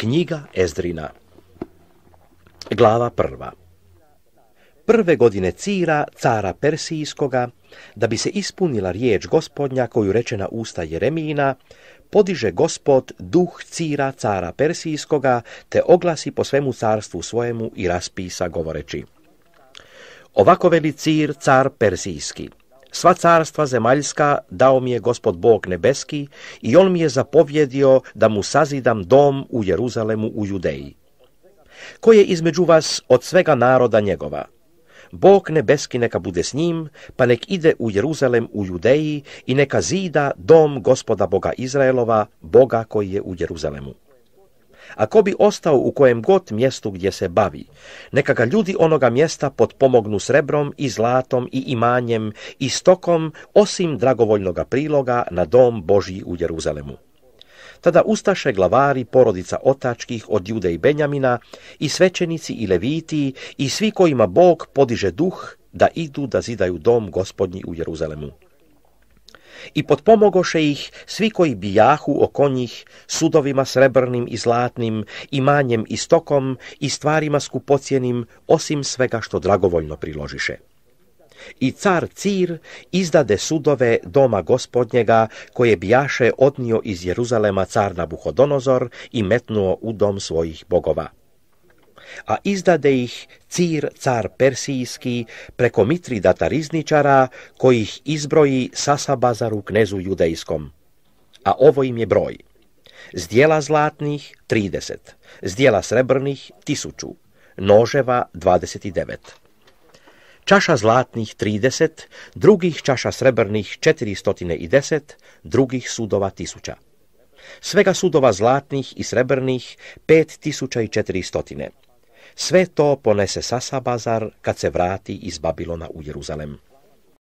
Knjiga Ezdrina Glava prva Prve godine Cira, cara Persijskoga, da bi se ispunila riječ gospodnja koju reče na usta Jeremina, podiže gospod duh Cira, cara Persijskoga, te oglasi po svemu carstvu svojemu i raspisa govoreći. Ovako veli Cir, car Persijski. Sva carstva zemaljska dao mi je gospod Bog nebeski i on mi je zapovjedio da mu sazidam dom u Jeruzalemu u Judeji. Ko je između vas od svega naroda njegova? Bog nebeski neka bude s njim, pa nek ide u Jeruzalem u Judeji i neka zida dom gospoda Boga Izraelova, Boga koji je u Jeruzalemu. Ako bi ostao u kojem god mjestu gdje se bavi, neka ga ljudi onoga mjesta potpomognu srebrom i zlatom i imanjem i stokom, osim dragovoljnoga priloga na dom Božji u Jeruzalemu. Tada ustaše glavari porodica otačkih od Jude i Benjamina i svećenici i leviti i svi kojima Bog podiže duh da idu da zidaju dom gospodnji u Jeruzalemu i potpomogoše ih svi koji bijahu oko njih sudovima srebrnim i zlatnim, imanjem i stokom i stvarima skupocjenim, osim svega što dragovoljno priložiše. I car Cir izdade sudove doma gospodnjega koje bijaše odnio iz Jeruzalema car Nabuhodonozor i metnuo u dom svojih bogova a izdade ih Cir, car Persijski, preko Mitridata rizničara, koji ih izbroji Sasabazaru knezu judejskom. A ovo im je broj. Zdjela zlatnih 30, zdjela srebrnih tisuću, noževa 29. Čaša zlatnih 30, drugih čaša srebrnih 410, drugih sudova tisuća. Svega sudova zlatnih i srebrnih 5400. Sve to ponese Sasabazar kad se vrati iz Babilona u Jeruzalem.